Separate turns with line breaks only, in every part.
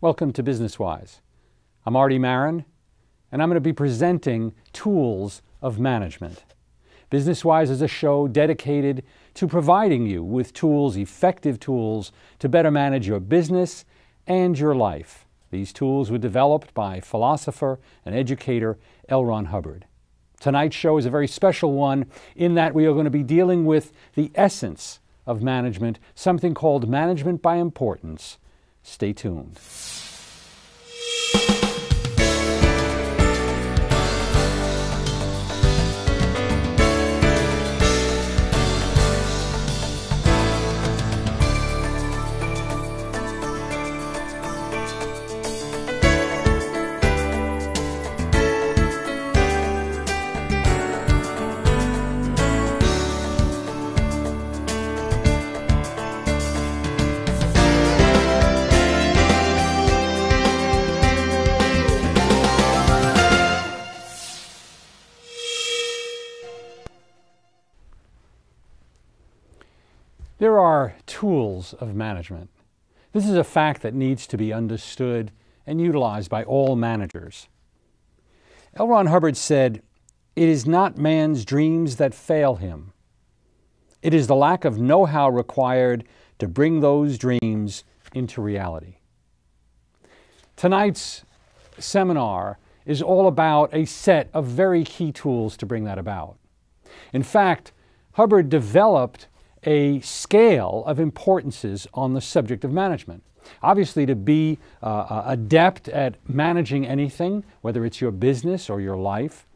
Welcome to BusinessWise. I'm Arte Maren, and I'm going to be presenting tools of management. BusinessWise is a show dedicated to providing you with tools, effective tools, to better manage your business and your life. These tools were developed by philosopher and educator L. Ron Hubbard. Tonight's show is a very special one in that we are going to be dealing with the essence of management, something called management by importance Stay tuned. There are tools of management. This is a fact that needs to be understood and utilized by all managers. L. Ron Hubbard said, It is not man's dreams that fail him. It is the lack of know how required to bring those dreams into reality. Tonight's seminar is all about a set of very key tools to bring that about. In fact, Hubbard developed a scale of importances on the subject of management. Obviously, to be uh, uh, adept at managing anything, whether it's your business or your life,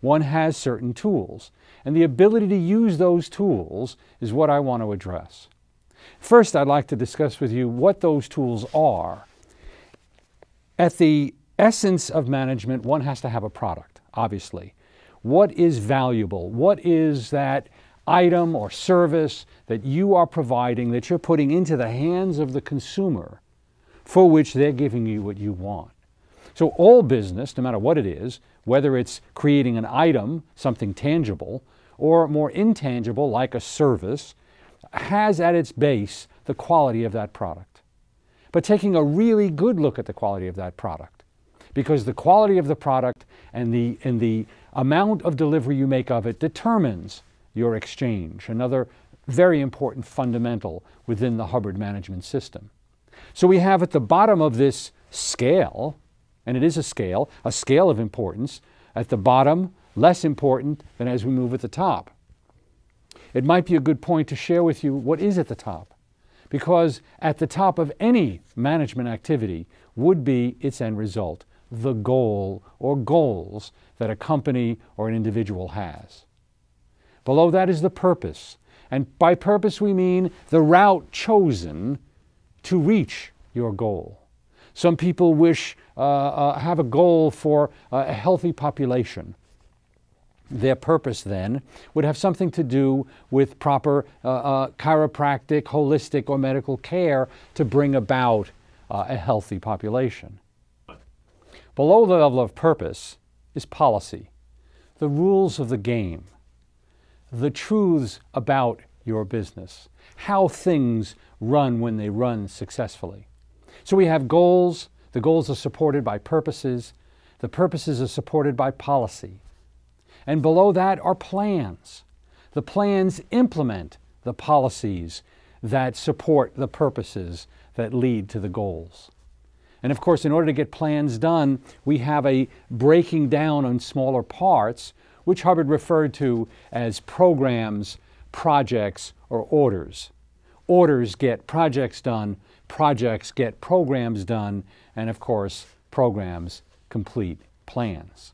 one has certain tools. And the ability to use those tools is what I want to address. First, I'd like to discuss with you what those tools are. At the essence of management, one has to have a product, obviously. What is valuable? What is that item or service that you are providing, that you're putting into the hands of the consumer for which they're giving you what you want. So, all business, no matter what it is, whether it's creating an item, something tangible, or more intangible, like a service, has at its base the quality of that product. But taking a really good look at the quality of that product, because the quality of the product and the, and the amount of delivery you make of it determines your exchange, another very important fundamental within the Hubbard management system. So we have at the bottom of this scale, and it is a scale, a scale of importance, at the bottom, less important than as we move at the top. It might be a good point to share with you what is at the top, because at the top of any management activity would be its end result, the goal or goals that a company or an individual has. Below that is the purpose. And by purpose, we mean the route chosen to reach your goal. Some people wish, uh, uh, have a goal for a healthy population. Their purpose then would have something to do with proper uh, uh chiropractic, holistic, or medical care to bring about uh, a healthy population. Below the level of purpose is policy, the rules of the game the truths about your business, how things run when they run successfully. So we have goals. The goals are supported by purposes. The purposes are supported by policy. And below that are plans. The plans implement the policies that support the purposes that lead to the goals. And of course, in order to get plans done, we have a breaking down on smaller parts which Hubbard referred to as programs, projects, or orders. Orders get projects done, projects get programs done, and of course, programs complete plans.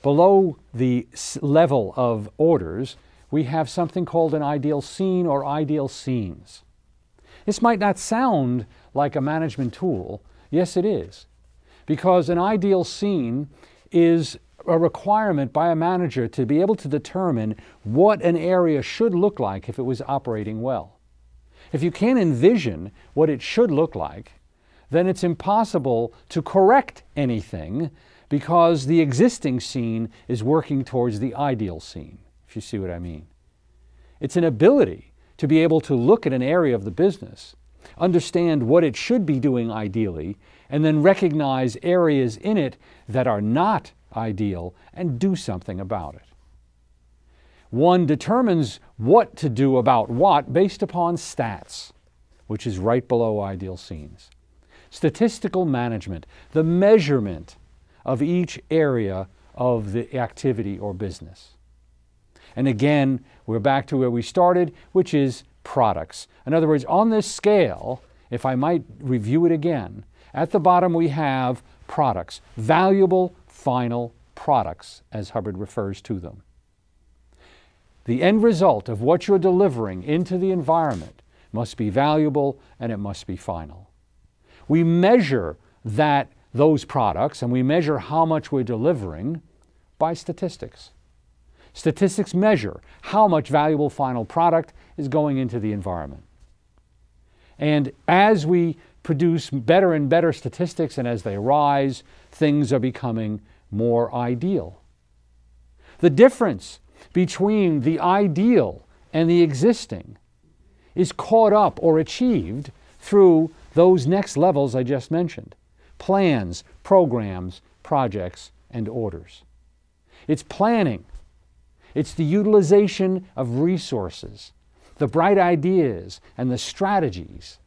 Below the level of orders, we have something called an ideal scene or ideal scenes. This might not sound like a management tool. Yes, it is. Because an ideal scene is a requirement by a manager to be able to determine what an area should look like if it was operating well. If you can't envision what it should look like, then it's impossible to correct anything because the existing scene is working towards the ideal scene, if you see what I mean. It's an ability to be able to look at an area of the business, understand what it should be doing ideally, and then recognize areas in it that are not ideal and do something about it. One determines what to do about what based upon stats, which is right below ideal scenes. Statistical management, the measurement of each area of the activity or business. And again, we're back to where we started, which is products. In other words, on this scale, if I might review it again, at the bottom we have products, valuable final products, as Hubbard refers to them. The end result of what you're delivering into the environment must be valuable and it must be final. We measure that those products and we measure how much we're delivering by statistics. Statistics measure how much valuable final product is going into the environment. And as we produce better and better statistics and as they rise, things are becoming more ideal. The difference between the ideal and the existing is caught up or achieved through those next levels I just mentioned plans, programs, projects, and orders. It's planning, it's the utilization of resources, the bright ideas, and the strategies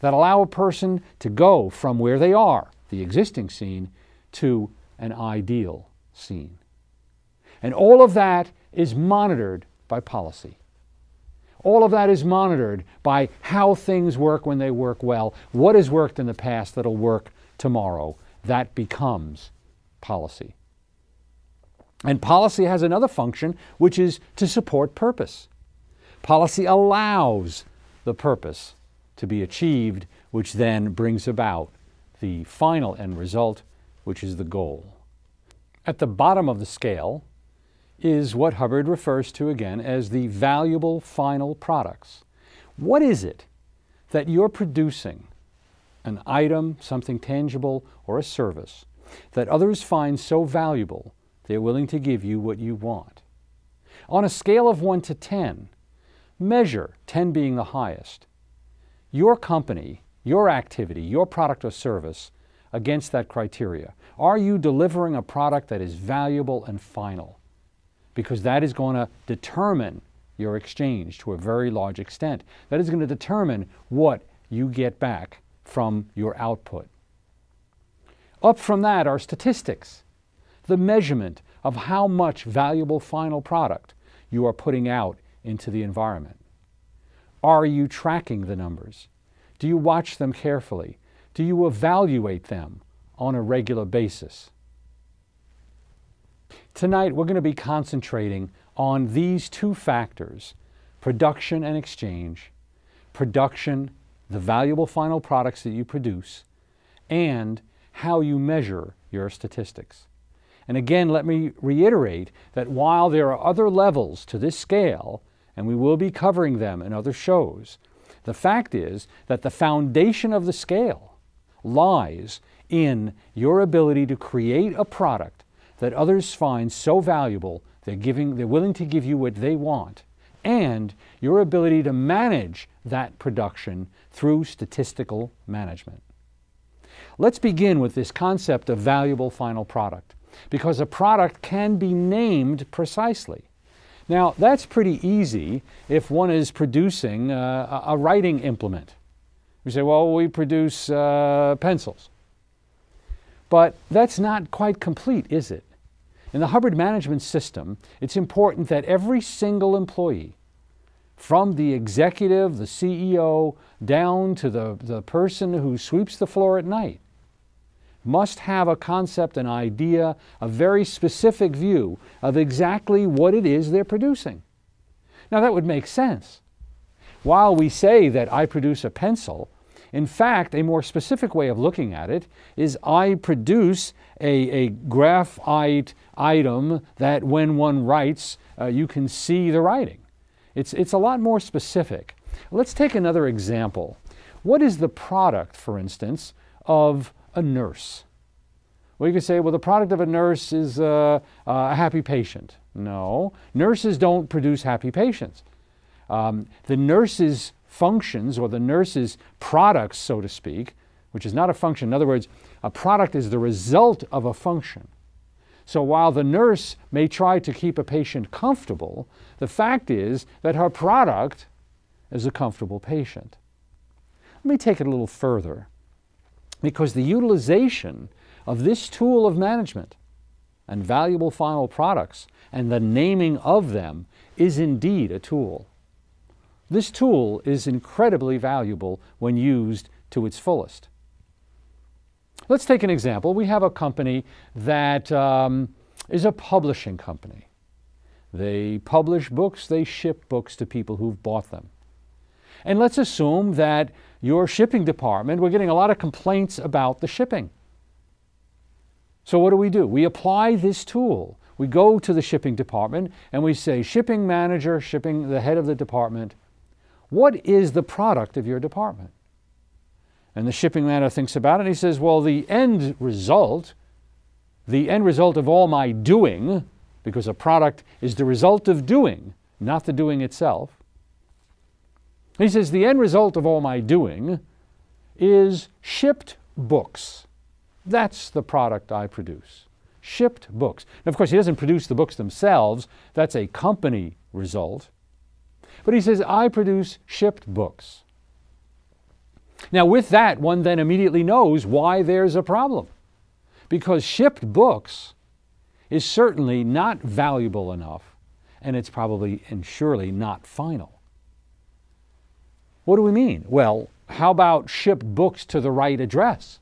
that allow a person to go from where they are, the existing scene, to an ideal scene. And all of that is monitored by policy. All of that is monitored by how things work when they work well, what has worked in the past that'll work tomorrow. That becomes policy. And policy has another function, which is to support purpose. Policy allows the purpose to be achieved, which then brings about the final end result, which is the goal. At the bottom of the scale is what Hubbard refers to again as the valuable final products. What is it that you're producing, an item, something tangible, or a service, that others find so valuable they're willing to give you what you want. On a scale of 1 to 10, measure 10 being the highest. Your company, your activity, your product or service against that criteria. Are you delivering a product that is valuable and final? Because that is going to determine your exchange to a very large extent. That is going to determine what you get back from your output. Up from that are statistics the measurement of how much valuable final product you are putting out into the environment. Are you tracking the numbers? Do you watch them carefully? Do you evaluate them on a regular basis? Tonight, we're going to be concentrating on these two factors production and exchange. Production, the valuable final products that you produce, and how you measure your statistics. And again, let me reiterate that while there are other levels to this scale, and we will be covering them in other shows, the fact is that the foundation of the scale lies in your ability to create a product that others find so valuable they're, giving, they're willing to give you what they want, and your ability to manage that production through statistical management. Let's begin with this concept of valuable final product because a product can be named precisely. Now, that's pretty easy if one is producing uh, a writing implement. We say, well, we produce uh, pencils. But that's not quite complete, is it? In the Hubbard Management System, it's important that every single employee, from the executive, the CEO, down to the, the person who sweeps the floor at night, must have a concept, an idea, a very specific view of exactly what it is they're producing. Now, that would make sense. While we say that I produce a pencil, in fact, a more specific way of looking at it is I produce a, a graphite item that when one writes, uh, you can see the writing. It's, it's a lot more specific. Let's take another example. What is the product, for instance, of a nurse. Well, you could say, well, the product of a nurse is uh, a happy patient. No, nurses don't produce happy patients. Um, the nurse's functions or the nurse's products, so to speak, which is not a function. In other words, a product is the result of a function. So while the nurse may try to keep a patient comfortable, the fact is that her product is a comfortable patient. Let me take it a little further because the utilization of this tool of management and valuable final products and the naming of them is indeed a tool. This tool is incredibly valuable when used to its fullest. Let's take an example. We have a company that um, is a publishing company. They publish books, they ship books to people who've bought them. And let's assume that your shipping department, we're getting a lot of complaints about the shipping. So what do we do? We apply this tool. We go to the shipping department and we say, shipping manager, shipping the head of the department, what is the product of your department? And the shipping manager thinks about it and he says, Well, the end result, the end result of all my doing, because a product is the result of doing, not the doing itself. He says, The end result of all my doing is shipped books. That's the product I produce. Shipped books. Now, of course, he doesn't produce the books themselves, that's a company result. But he says, I produce shipped books. Now, with that, one then immediately knows why there's a problem. Because shipped books is certainly not valuable enough, and it's probably and surely not final. What do we mean? Well, how about shipped books to the right address?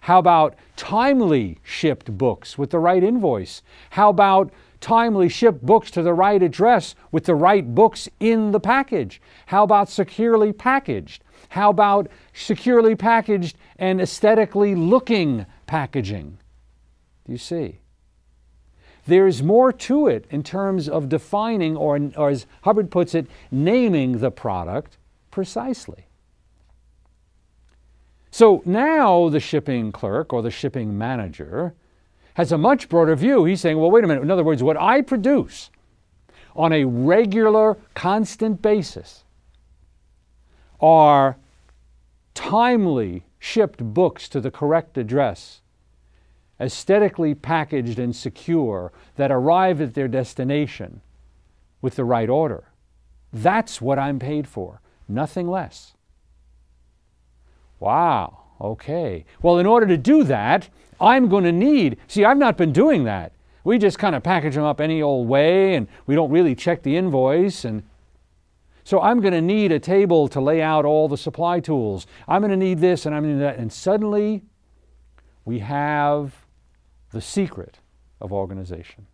How about timely shipped books with the right invoice? How about timely shipped books to the right address with the right books in the package? How about securely packaged? How about securely packaged and aesthetically looking packaging? Do you see? There's more to it in terms of defining, or, or as Hubbard puts it, naming the product precisely. So now the shipping clerk or the shipping manager has a much broader view. He's saying, well, wait a minute. In other words, what I produce on a regular, constant basis are timely shipped books to the correct address, aesthetically packaged and secure, that arrive at their destination with the right order. That's what I'm paid for, nothing less. Wow, okay. Well, in order to do that, I'm going to need, see, I've not been doing that. We just kind of package them up any old way and we don't really check the invoice and so I'm going to need a table to lay out all the supply tools. I'm going to need this and I'm going to need that. And suddenly we have the secret of organization.